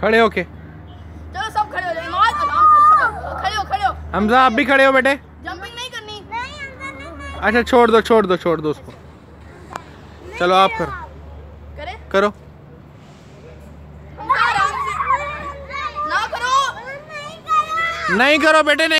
खड़े होके। चलो सब खड़े हो जाओ इमाद खड़े हो खड़े हो हमजा आप भी खड़े हो बेटे? जंपिंग नहीं करनी। नहीं अच्छा छोड़ दो छोड़ दो छोड़ दो उसको। चलो आप करो। करे? करो। ना करो। नहीं करो बेटे नहीं।